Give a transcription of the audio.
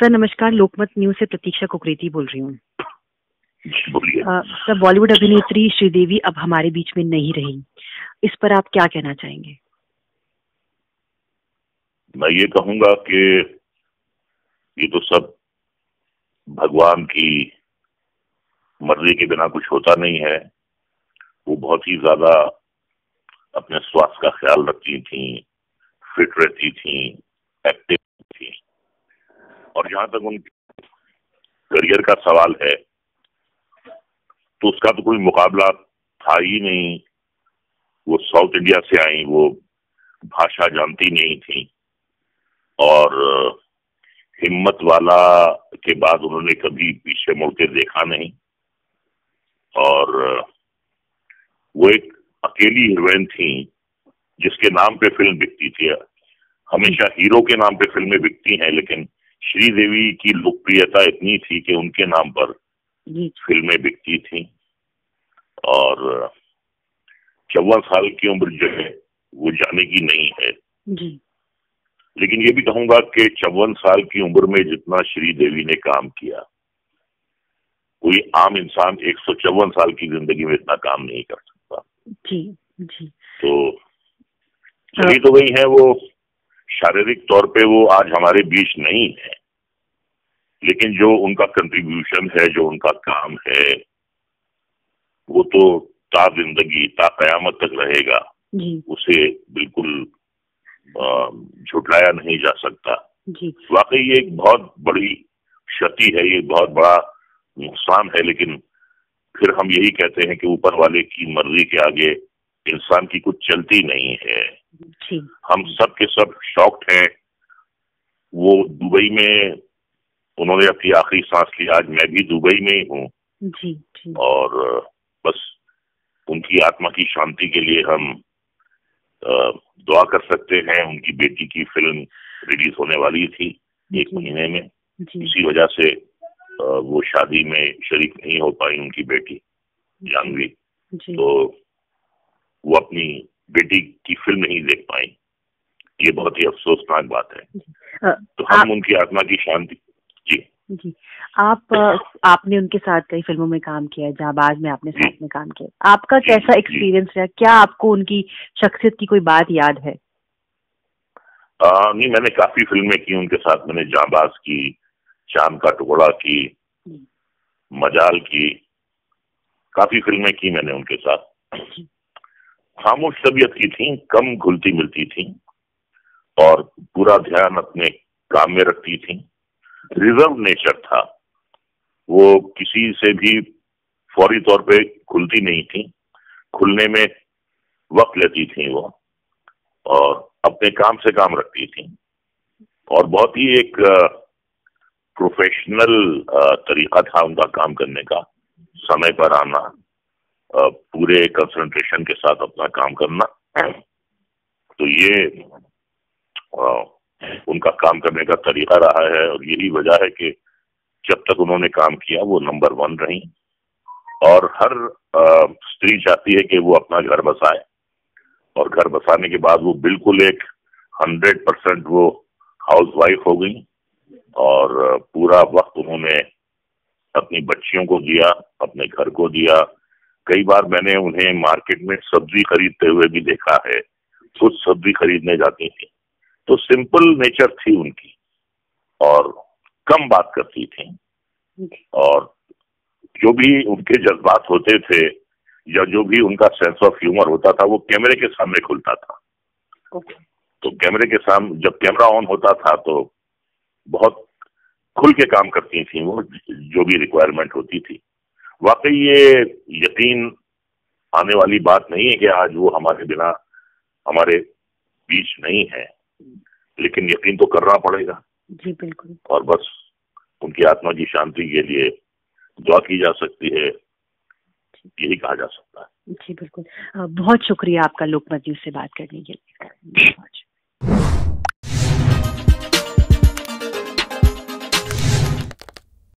Sir नमस्कार लोकमत news से प्रतीक्षा कुकरेती बोल रही हूँ। सर बॉलीवुड अभिनेत्री श्रीदेवी अब हमारे बीच में नहीं रही। इस पर आप क्या कहना चाहेंगे? मैं ये कहूँगा कि ये तो सब भगवान की मर्ज़ी के बिना कुछ होता नहीं है। वो बहुत ही ज़्यादा अपने स्वास्थ्य का ख्याल रखती थी फिट रहती थी एक्टिव और जहाँ तक उनके करियर का सवाल है तो उसका तो कोई मुकाबला था ही नहीं। वो साउथ इंडिया से आई, वो भाषा जानती नहीं थी। और, हिम्मत वाला के बाद उन्होंने कभी पीछे मुड़ के देखा नहीं। और, वो एक अकेली हीरोइन थी, जिसके नाम पे फ़िल्म बिकती थी। हमेशा हीरो के नाम पे फ़िल्में बिकती हैं, लेकिन श्रीदेवी की लोकप्रियता इतनी थी कि उनके नाम पर फ़िल्में बिकती थी। और चौवन साल की उम्र जो है वो जाने की नहीं है। जी। लेकिन ये भी कहूँगा कि चौवन साल की उम्र में जितना श्रीदेवी ने काम किया कोई आम इंसान एक सौ चौवन साल की ज़िंदगी में इतना काम नहीं कर सकता। जी जी। तो चली तो गई है वो। शारीरिक तौर पे वो आज हमारे बीच नहीं है। लेकिन जो उनका कंट्रीब्यूशन है जो उनका काम है वो तो ता ज़िंदगी ता कयामत तक रहेगा। जी। उसे बिल्कुल झुटलाया नहीं जा सकता। वाकई ये एक बहुत बड़ी क्षति है ये बहुत बड़ा नुकसान है लेकिन फिर हम यही कहते हैं कि ऊपर वाले की मर्ज़ी के आगे इंसान की कुछ चलती नहीं है। हम सब के सब शॉक्ड हैं। वो दुबई में उन्होंने अपनी आखिरी सांस ली आज मैं भी दुबई में ही हूँ। जी जी। और बस उनकी आत्मा की शांति के लिए हम दुआ कर सकते हैं। उनकी बेटी की फ़िल्म रिलीज़ होने वाली थी एक महीने में। इसी वजह से वो शादी में शरीक नहीं हो पाई उनकी बेटी जानवी तो वो अपनी बेटी की फ़िल्म नहीं देख पाई। ये बहुत ही अफसोसनाक बात है। तो आप हम उनकी आत्मा की शांति जी। जी। आप आपने उनके साथ कई फ़िल्मों में काम किया है जाबाज में आपने साथ में काम किया आपका जी, कैसा एक्सपीरियंस रहा? क्या आपको उनकी शख्सियत की कोई बात याद है? आ, नहीं मैंने काफ़ी फ़िल्में की उनके साथ। मैंने जाबाज की चाँद का टुकड़ा की मजाल की काफ़ी फ़िल्में की मैंने उनके साथ। खामोश तबीयत की थी, कम घुलती मिलती थी और पूरा ध्यान अपने काम में रखती थी। रिज़र्व नेचर था। वो किसी से भी फौरी तौर पे खुलती नहीं थी। खुलने में वक्त लेती थी वो और अपने काम से काम रखती थी। और बहुत ही एक प्रोफेशनल तरीका था उनका काम करने का। समय पर आना पूरे कंसंट्रेशन के साथ अपना काम करना। तो ये उनका काम करने का तरीका रहा है और यही वजह है कि जब तक उन्होंने काम किया, वो नंबर वन रही। और हर स्त्री चाहती है कि वो अपना घर बसाए। और घर बसाने के बाद वो बिल्कुल एक हंड्रेड परसेंट वो हाउस वाइफ हो गई और पूरा वक्त उन्होंने अपनी बच्चियों को दिया, अपने घर को दिया कई बार मैंने उन्हें मार्केट में सब्ज़ी खरीदते हुए भी देखा है खुद सब्ज़ी खरीदने जाती थी। तो सिंपल नेचर थी उनकी और कम बात करती थी। और जो भी उनके जज्बात होते थे या जो भी उनका सेंस ऑफ़ ह्यूमर होता था वो कैमरे के सामने खुलता था। तो कैमरे के सामने जब कैमरा ऑन होता था तो बहुत खुल के काम करती थी वो जो भी रिक्वायरमेंट होती थी। वाकई ये यकीन आने वाली बात नहीं है कि आज वो हमारे बिना हमारे बीच नहीं है। लेकिन यकीन तो करना पड़ेगा। जी बिल्कुल। और बस उनकी आत्मा की शांति के लिए दुआ की जा सकती है। यही कहा जा सकता है। जी बिल्कुल। बहुत शुक्रिया आपका लोकमत न्यूज़ से बात करने के लिए।